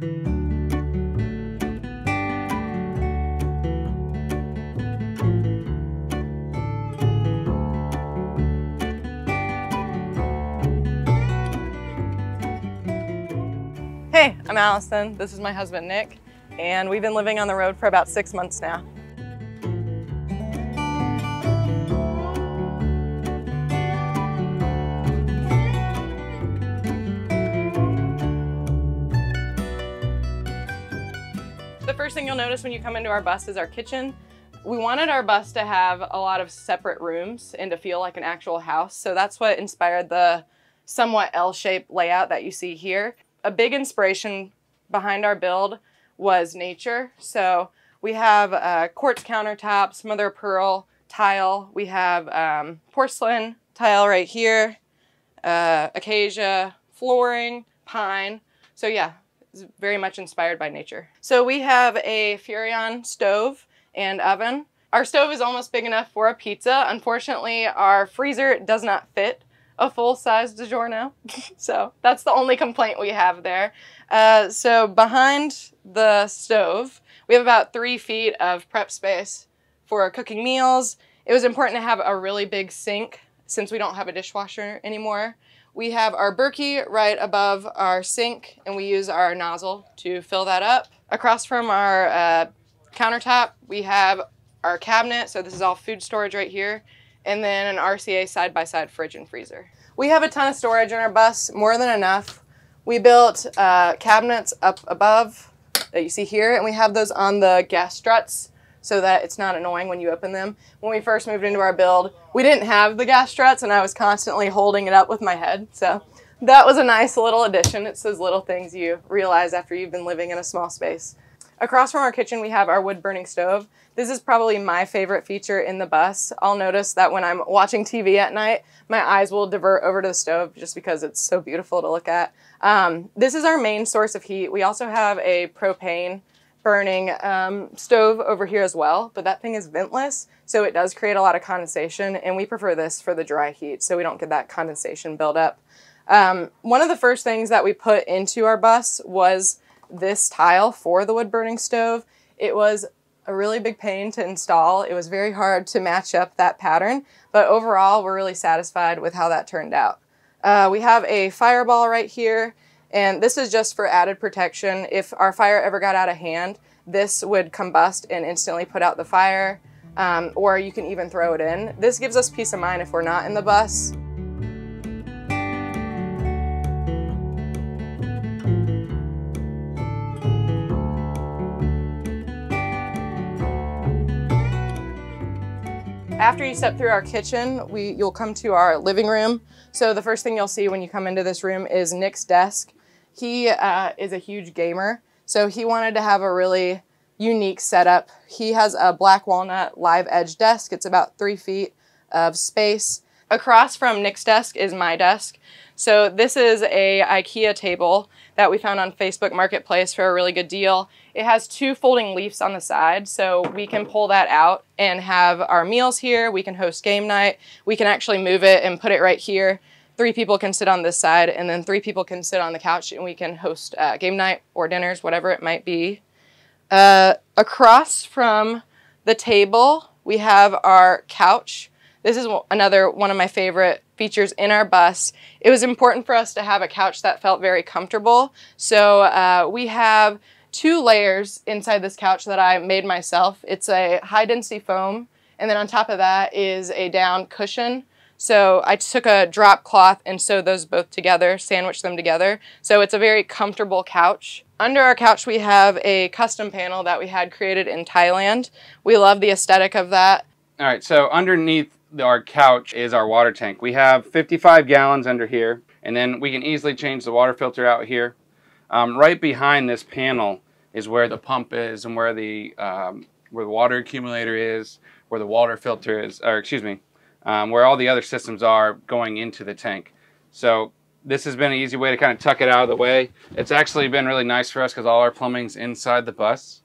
Hey, I'm Allison. This is my husband, Nick, and we've been living on the road for about six months now. First thing you'll notice when you come into our bus is our kitchen. We wanted our bus to have a lot of separate rooms and to feel like an actual house, so that's what inspired the somewhat L-shaped layout that you see here a big inspiration behind our build was nature. So we have uh, quartz countertops, mother of pearl tile. We have um, porcelain tile right here, uh, acacia, flooring, pine. So yeah, very much inspired by nature. So we have a Furrion stove and oven. Our stove is almost big enough for a pizza. Unfortunately, our freezer does not fit a full-size DiGiorno. so that's the only complaint we have there. Uh, so behind the stove, we have about three feet of prep space for cooking meals. It was important to have a really big sink since we don't have a dishwasher anymore. We have our Berkey right above our sink and we use our nozzle to fill that up. Across from our uh, countertop, we have our cabinet. So this is all food storage right here and then an RCA side-by-side fridge and freezer. We have a ton of storage in our bus, more than enough. We built uh, cabinets up above that you see here, and we have those on the gas struts so that it's not annoying when you open them. When we first moved into our build, we didn't have the gas struts, and I was constantly holding it up with my head. So that was a nice little addition. It's those little things you realize after you've been living in a small space. Across from our kitchen, we have our wood burning stove. This is probably my favorite feature in the bus. I'll notice that when I'm watching TV at night, my eyes will divert over to the stove just because it's so beautiful to look at. Um, this is our main source of heat. We also have a propane burning um, stove over here as well, but that thing is ventless, so it does create a lot of condensation, and we prefer this for the dry heat so we don't get that condensation buildup. Um, one of the first things that we put into our bus was this tile for the wood burning stove. It was a really big pain to install. It was very hard to match up that pattern, but overall we're really satisfied with how that turned out. Uh, we have a fireball right here, and this is just for added protection. If our fire ever got out of hand, this would combust and instantly put out the fire, um, or you can even throw it in. This gives us peace of mind if we're not in the bus. After you step through our kitchen, we, you'll come to our living room. So the first thing you'll see when you come into this room is Nick's desk. He uh, is a huge gamer, so he wanted to have a really unique setup. He has a black walnut live edge desk. It's about three feet of space. Across from Nick's desk is my desk. So this is a IKEA table that we found on Facebook Marketplace for a really good deal. It has two folding leaves on the side, so we can pull that out and have our meals here. We can host game night. We can actually move it and put it right here. Three people can sit on this side, and then three people can sit on the couch, and we can host uh, game night or dinners, whatever it might be. Uh, across from the table, we have our couch. This is another one of my favorite features in our bus. It was important for us to have a couch that felt very comfortable. So uh, we have two layers inside this couch that I made myself. It's a high density foam and then on top of that is a down cushion. So I took a drop cloth and sewed those both together, sandwiched them together. So it's a very comfortable couch. Under our couch we have a custom panel that we had created in Thailand. We love the aesthetic of that. All right, so underneath our couch is our water tank. We have 55 gallons under here, and then we can easily change the water filter out here. Um, right behind this panel is where the pump is and where the um, where the water accumulator is, where the water filter is, or excuse me, um, where all the other systems are going into the tank. So this has been an easy way to kind of tuck it out of the way. It's actually been really nice for us because all our plumbing's inside the bus,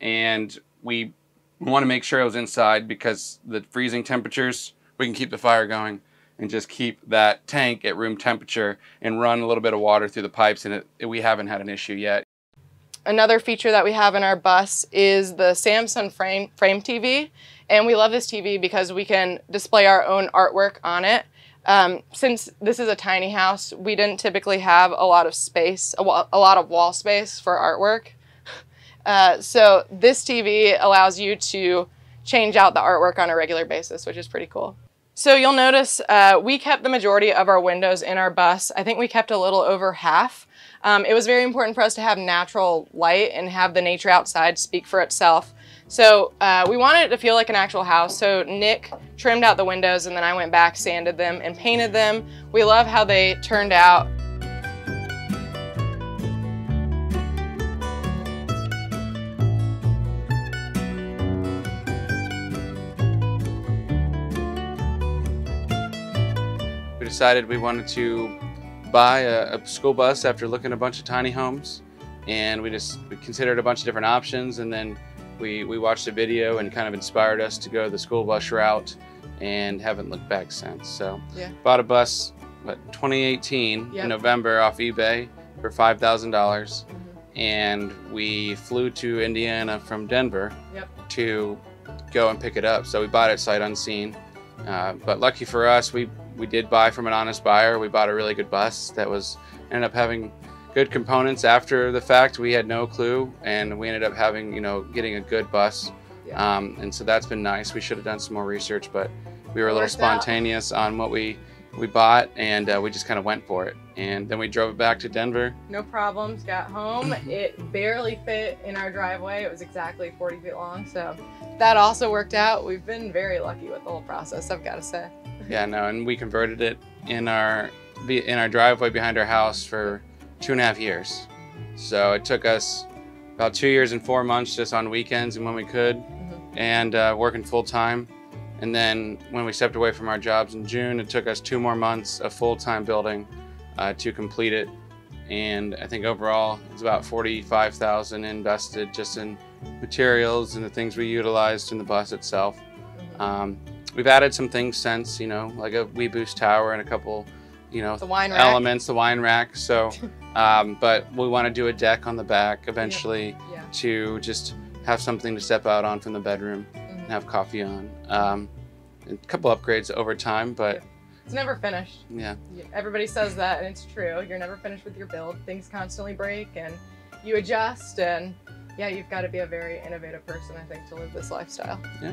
and we want to make sure it was inside because the freezing temperatures, we can keep the fire going and just keep that tank at room temperature and run a little bit of water through the pipes and it, we haven't had an issue yet. another feature that we have in our bus is the Samsung frame, frame TV. And we love this TV because we can display our own artwork on it. Um, since this is a tiny house, we didn't typically have a lot of space, a, a lot of wall space for artwork. Uh, so this TV allows you to change out the artwork on a regular basis, which is pretty cool. So you'll notice uh, we kept the majority of our windows in our bus. I think we kept a little over half. Um, it was very important for us to have natural light and have the nature outside speak for itself. So uh, we wanted it to feel like an actual house. So Nick trimmed out the windows and then I went back, sanded them and painted them. We love how they turned out. We decided we wanted to buy a, a school bus after looking at a bunch of tiny homes and we just we considered a bunch of different options and then we, we watched a video and kind of inspired us to go the school bus route and haven't looked back since. So Yeah. bought a bus, what, 2018 Yep. in November off eBay for $5,000. Mm-hmm. And we flew to Indiana from Denver Yep. to go and pick it up. So we bought it sight unseen. Uh, but lucky for us, we, we did buy from an honest buyer. We bought a really good bus that was ended up having good components after the fact. We had no clue, and we ended up having, you know, getting a good bus. Yeah. Um, and so that's been nice. We should have done some more research, but we were a little Worked out. spontaneous on what we we bought, and uh, we just kind of went for it. And then we drove it back to Denver. No problems, got home. It barely fit in our driveway. It was exactly 40 feet long. So that also worked out. We've been very lucky with the whole process, I've got to say. Yeah, no, and we converted it in our be- in our driveway behind our house for two and a half years. So it took us about two years and four months just on weekends and when we could, Mhm. and uh, working full time. And then when we stepped away from our jobs in June, it took us two more months of full time building uh, to complete it. And I think overall it's about forty-five thousand invested just in materials and the things we utilized in the bus itself. Mhm. Um, we've added some things since, you know, like a WeBoost tower and a couple, you know, The wine rack. elements, the wine rack. So, um, but we want to do a deck on the back eventually Yeah. to just have something to step out on from the bedroom Mhm. and have coffee on. Um, a couple upgrades over time, but It's never finished. yeah, Everybody says that, and it's true. You're never finished with your build. Things constantly break, and you adjust. And yeah, you've got to be a very innovative person, I think, to live this lifestyle. Yeah.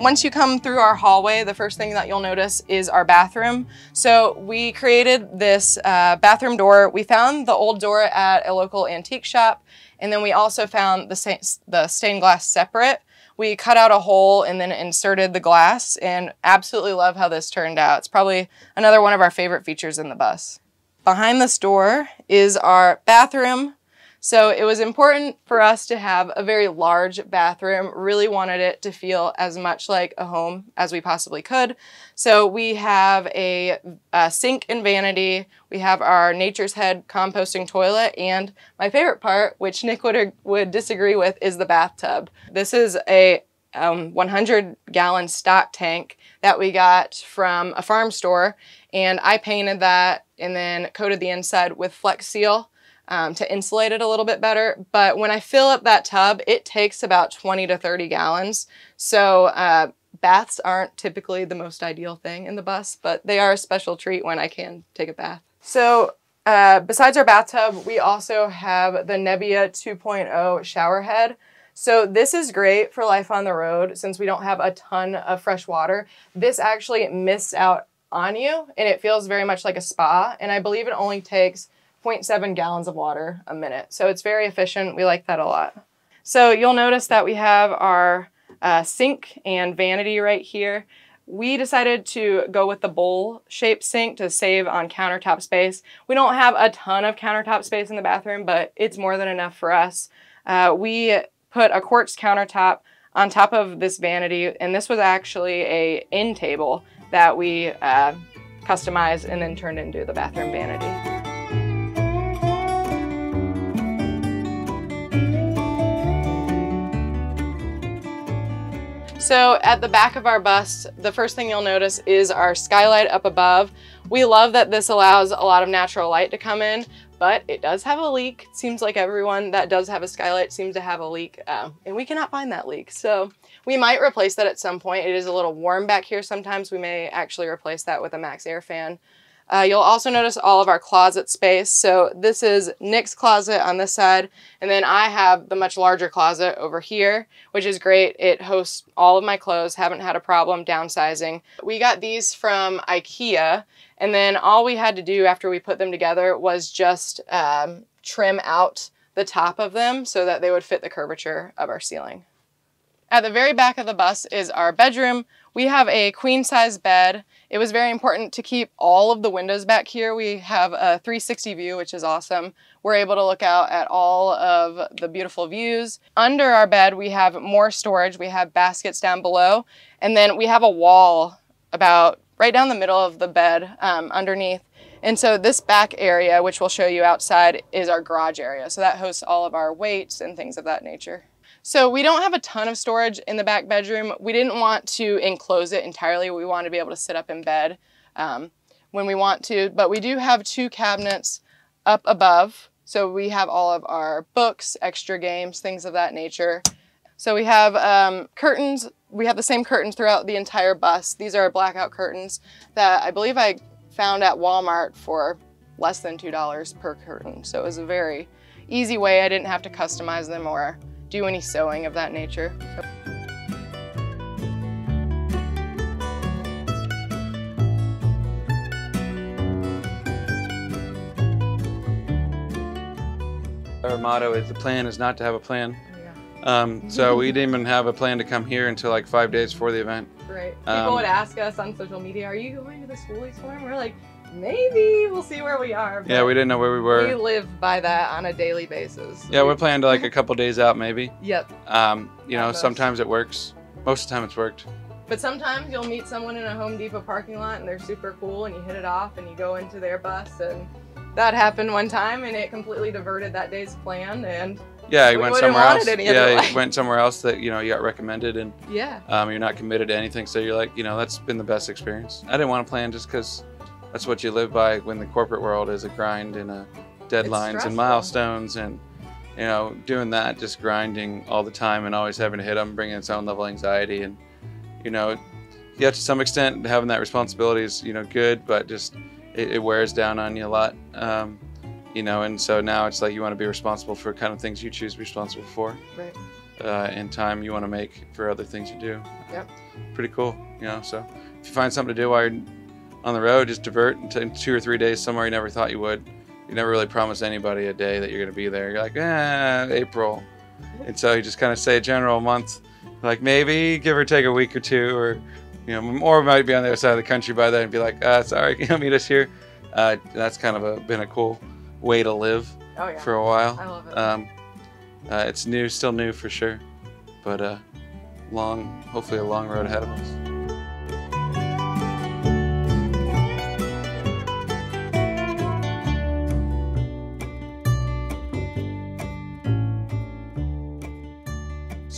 Once you come through our hallway, the first thing that you'll notice is our bathroom. So we created this uh, bathroom door. We found the old door at a local antique shop, and then we also found the, the stained glass separate. We cut out a hole and then inserted the glass, and absolutely love how this turned out. It's probably another one of our favorite features in the bus. Behind this door is our bathroom. So it was important for us to have a very large bathroom, really wanted it to feel as much like a home as we possibly could. So we have a, a sink and vanity, we have our Nature's Head composting toilet, and my favorite part, which Nick would, would disagree with, is the bathtub. This is a um, 100 gallon stock tank that we got from a farm store, and I painted that and then coated the inside with Flex Seal um, to insulate it a little bit better. But when I fill up that tub, it takes about 20 to 30 gallons. So uh, baths aren't typically the most ideal thing in the bus, but they are a special treat when I can take a bath. So uh, besides our bathtub, we also have the Nebia 2.0 shower head. So this is great for life on the road since we don't have a ton of fresh water. This actually mists out on you and it feels very much like a spa. And I believe it only takes 0.7 gallons of water a minute. So it's very efficient. We like that a lot. So you'll notice that we have our uh, sink and vanity right here. We decided to go with the bowl shaped sink to save on countertop space. We don't have a ton of countertop space in the bathroom, but it's more than enough for us. Uh, we put a quartz countertop on top of this vanity, and this was actually a end table that we uh, customized and then turned into the bathroom vanity. So at the back of our bus, the first thing you'll notice is our skylight up above. We love that this allows a lot of natural light to come in, but it does have a leak. Seems like everyone that does have a skylight seems to have a leak, uh, and we cannot find that leak. So we might replace that at some point. It is a little warm back here sometimes. We may actually replace that with a max air fan. Uh, you'll also notice all of our closet space. So this is Nick's closet on this side, and then I have the much larger closet over here, which is great. It hosts all of my clothes, haven't had a problem downsizing. We got these from Ikea, and then all we had to do after we put them together was just um, trim out the top of them so that they would fit the curvature of our ceiling. At the very back of the bus is our bedroom. We have a queen size bed. It was very important to keep all of the windows back here. We have a 360 view, which is awesome. We're able to look out at all of the beautiful views. Under our bed, we have more storage. We have baskets down below. And then we have a wall about right down the middle of the bed um, underneath. And so this back area, which we'll show you outside, is our garage area. So that hosts all of our weights and things of that nature. So we don't have a ton of storage in the back bedroom. We didn't want to enclose it entirely. We want to be able to sit up in bed um, when we want to, but we do have two cabinets up above. So we have all of our books, extra games, things of that nature. So we have um, curtains. We have the same curtains throughout the entire bus. These are blackout curtains that I believe I found at Walmart for less than $2 per curtain. So it was a very easy way. I didn't have to customize them or do any sewing of that nature. Our motto is the plan is not to have a plan. Um, so we didn't even have a plan to come here until like five days before the event. Right. People Um, would ask us on social media, "Are you going to the Skoolies Forum?" We're like, maybe we'll see where we are. Yeah, we didn't know where we were. We live by that on a daily basis. Yeah, we're planned like a couple days out maybe. Yep. Um, you know, sometimes it works. Most of the time it's worked. But sometimes you'll meet someone in a Home Depot parking lot and they're super cool and you hit it off and you go into their bus and that happened one time and it completely diverted that day's plan and Yeah, you We went somewhere else. yeah, you went somewhere else that you know you got recommended, and yeah. um, you're not committed to anything. So you're like, you know, that's been the best experience. I didn't want to plan just because that's what you live by when the corporate world is a grind and a deadlines and milestones and you know doing that just grinding all the time and always having to hit them bringing its own level of anxiety and you know yeah to some extent having that responsibility is you know good but just it, it wears down on you a lot um, you know and so now it's like you want to be responsible for kind of things you choose to be responsible for Right. uh, and time you want to make for other things you do Yep. pretty cool you know so if you find something to do while you're on the road just divert and take two or three days somewhere you never thought you would. You never really promise anybody a day that you're going to be there. You're like eh april. And so you just kind of say a general month like maybe give or take a week or two or you know or might be on the other side of the country by then and be like uh, sorry can you meet us here. Uh, that's kind of a, been a cool way to live Oh yeah. for a while. I love it. um, uh, it's new still new for sure but uh, long hopefully a long road ahead of us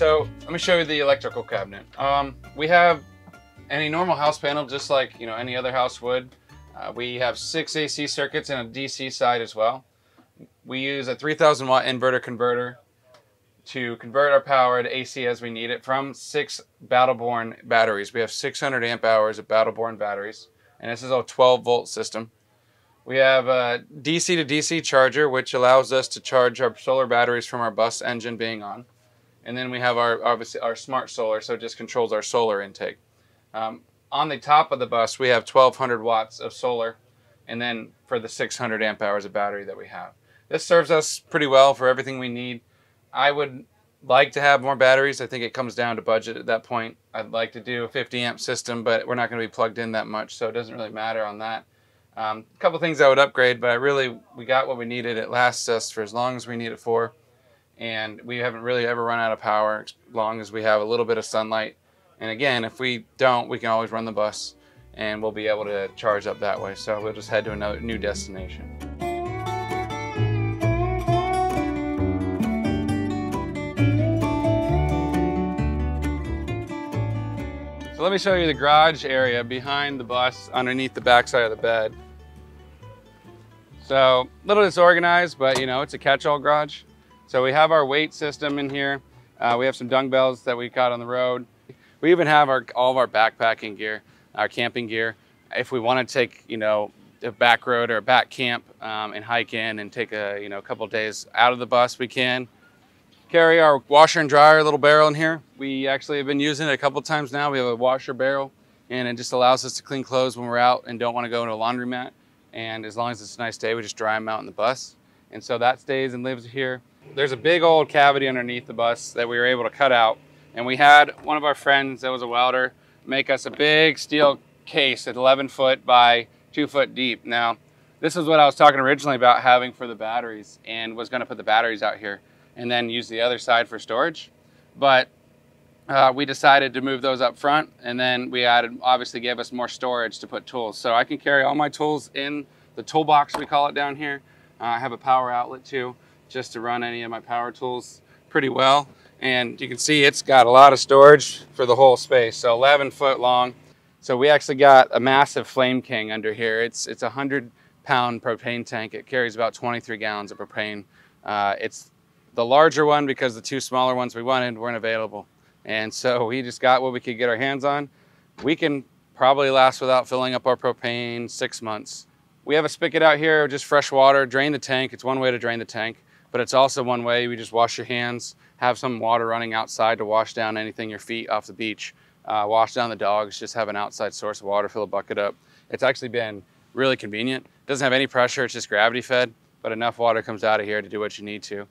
So let me show you the electrical cabinet. Um, we have any normal house panel, just like you know any other house would. Uh, we have six AC circuits and a DC side as well. We use a 3,000 watt inverter converter to convert our power to AC as we need it from six Battleborn batteries. We have 600 amp hours of Battleborn batteries, and this is a 12 volt system. We have a DC to DC charger, which allows us to charge our solar batteries from our bus engine being on. And then we have our obviously our smart solar, so it just controls our solar intake. Um, on the top of the bus, we have 1,200 watts of solar, and then for the 600 amp hours of battery that we have. This serves us pretty well for everything we need. I would like to have more batteries. I think it comes down to budget at that point. I'd like to do a 50 amp system, but we're not going to be plugged in that much, so it doesn't really matter on that. Um, a couple things I would upgrade, but I really we got what we needed. It lasts us for as long as we need it for, and we haven't really ever run out of power as long as we have a little bit of sunlight. And again, if we don't, we can always run the bus, and we'll be able to charge up that way. So we'll just head to another new destination. So let me show you the garage area behind the bus underneath the backside of the bed. So a little disorganized, but you know, it's a catch-all garage. So we have our weight system in here. Uh, we have some dumbbells that we got on the road. We even have our, all of our backpacking gear, our camping gear. If we want to take, you know, a back road or a back camp um, and hike in and take a, you know, a couple days out of the bus, we can. Carry our washer and dryer little barrel in here. We actually have been using it a couple times now. We have a washer barrel and it just allows us to clean clothes when we're out and don't want to go into a laundromat. And as long as it's a nice day, we just dry them out in the bus. And so that stays and lives here. There's a big old cavity underneath the bus that we were able to cut out. And we had one of our friends that was a welder make us a big steel case at 11 foot by two foot deep. Now, this is what I was talking originally about having for the batteries and was gonna put the batteries out here and then use the other side for storage. But uh, we decided to move those up front and then we added, obviously gave us more storage to put tools. So I can carry all my tools in the toolbox, we call it down here. Uh, I have a power outlet too, just to run any of my power tools pretty well. And you can see it's got a lot of storage for the whole space. So 11 foot long. So we actually got a massive Flame King under here. It's, it's a 100 pound propane tank. It carries about 23 gallons of propane. Uh, it's the larger one because the two smaller ones we wanted weren't available. And so we just got what we could get our hands on. We can probably last without filling up our propane six months. We have a spigot out here, just fresh water, drain the tank. It's one way to drain the tank, but it's also one way we just wash your hands, have some water running outside to wash down anything your feet off the beach, uh, wash down the dogs, just have an outside source of water, fill a bucket up. It's actually been really convenient. Doesn't have any pressure, it's just gravity fed, but enough water comes out of here to do what you need to.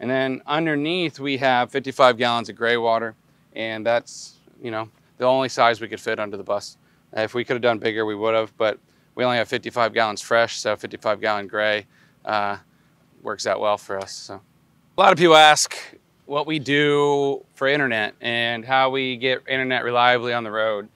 And then underneath we have 55 gallons of gray water and that's, you know, the only size we could fit under the bus. If we could have done bigger, we would have, but we only have 55 gallons fresh, so 55 gallon gray uh, works out well for us. So. A lot of people ask what we do for internet and how we get internet reliably on the road.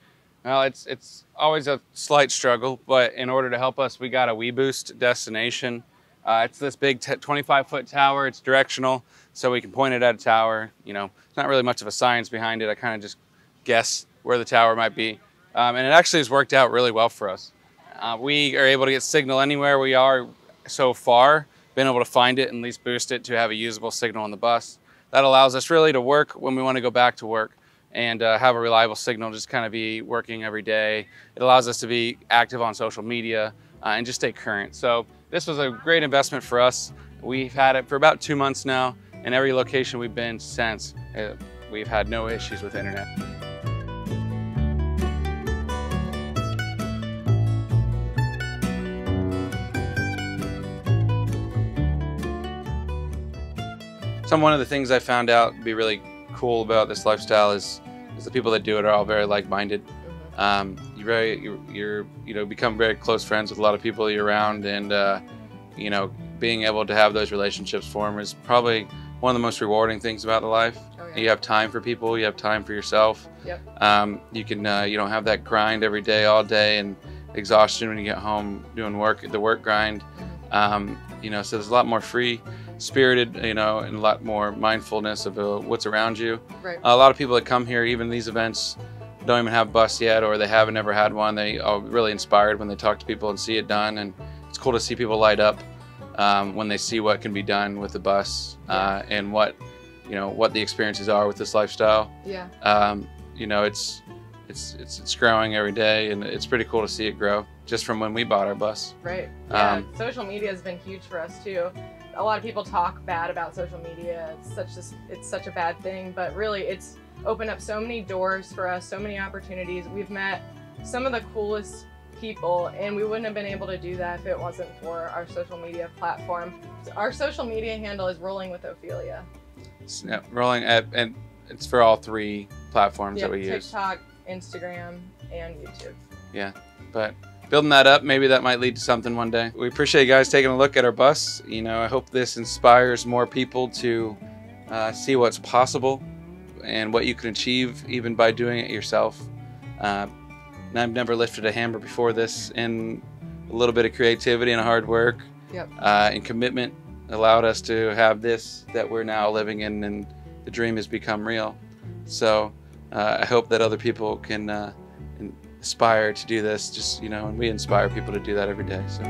Well, it's, it's always a slight struggle, but in order to help us, we got a WeBoost destination. Uh, it's this big 25 foot tower, it's directional, so we can point it at a tower. You know, it's not really much of a science behind it. I kind of just guess where the tower might be. Um, and it actually has worked out really well for us. Uh, we are able to get signal anywhere we are so far, been able to find it and at least boost it to have a usable signal on the bus. That allows us really to work when we want to go back to work and uh, have a reliable signal, just kind of be working every day. It allows us to be active on social media uh, and just stay current. So this was a great investment for us. We've had it for about two months now, and every location we've been since, uh, we've had no issues with internet. Some one of the things I found out to be really cool about this lifestyle is, is the people that do it are all very like-minded. Um, you very you're, you're, you know become very close friends with a lot of people you're around, and uh, you know being able to have those relationships form is probably one of the most rewarding things about the life. Oh, yeah. You have time for people, you have time for yourself. Yep. Um, you can uh, you don't have that grind every day, all day, and exhaustion when you get home doing work, the work grind. Um, you know, so there's a lot more free spirited, you know, and a lot more mindfulness of uh, what's around you. Right. A lot of people that come here, even these events, don't even have a bus yet, or they haven't ever had one. They are really inspired when they talk to people and see it done, and it's cool to see people light up um, when they see what can be done with the bus uh, and what, you know, what the experiences are with this lifestyle. Yeah. Um, you know, it's it's it's it's growing every day, and it's pretty cool to see it grow just from when we bought our bus. Right. Yeah. Um, social media has been huge for us too. A lot of people talk bad about social media. It's such a, it's such a bad thing, but really it's opened up so many doors for us, so many opportunities. We've met some of the coolest people and we wouldn't have been able to do that if it wasn't for our social media platform. Our social media handle is Rolling with Ophelia. It's, rolling at, and it's for all three platforms Yep, that we use. TikTok, Instagram, and YouTube. Yeah, but building that up, maybe that might lead to something one day. We appreciate you guys taking a look at our bus. You know, I hope this inspires more people to uh, see what's possible and what you can achieve even by doing it yourself. Uh, I've never lifted a hammer before this, and a little bit of creativity and hard work Yep. uh, and commitment allowed us to have this that we're now living in, and the dream has become real. So uh, I hope that other people can uh, aspire to do this, just you know, and we inspire people to do that every day. So.